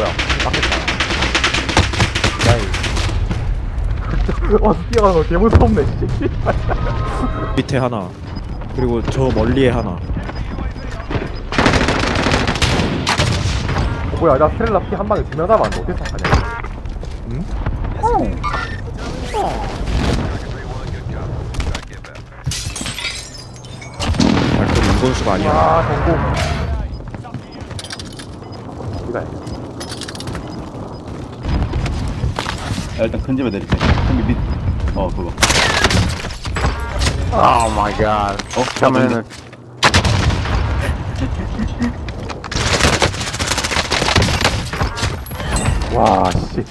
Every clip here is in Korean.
뭐야? 막혔다. 야이 어 뛰어가는 거 개무섭네 씨 밑에 하나. 그리고 저 멀리에 하나. 어, 뭐야 나 스트렐라 피한 방에 두명 남았는데 어떻게 생각하냐 응? 발톱 인건수가 아니야. 와 성공. 이거 야, 일단 큰 집에 내릴게. 큰 밑, 어, 그거. 오 마이 갓 어? 그러면은 와씨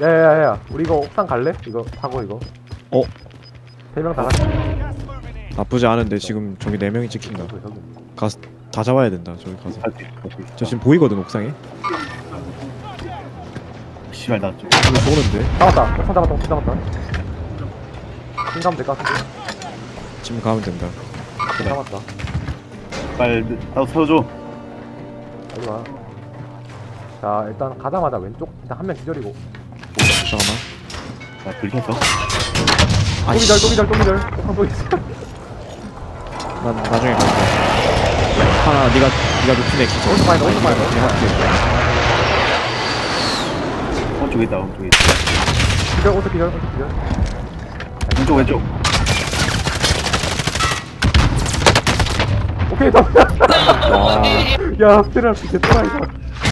야야야야 우리 이거 옥상 갈래? 이거 타고 이거 어? 세 명 다 같이 나쁘지 않은데 지금 저기 4명이 찍힌다 저기 저기 가서 다 잡아야 된다 저기 가서. 저 지금 보이거든 옥상에 씨발, 나 좀. 이거 쏘는데? 잡았다. 옥상 잡았다. 옥상 잡았다. 킹 가면 될것 같은데? 지금 가면 된다. 그래. 잡았다. 빨리, 나도 세워줘. 빨리 와. 자 일단 가자마자 왼쪽 일단 한 명 기절이고. 잠깐만. 나 들켰어. 또기절 또기절 또기절. 또기절 난 나중에 갈게. 하나 네가 네가 높이네 기절. 어디서 봐야 돼, 어디서 봐야 돼? 오른쪽에 있다, 오른쪽에 있다. 기절 오른쪽 기절 오른쪽 기절 왼쪽, 왼쪽. 오케이 다 야, 스테라 개또라이다.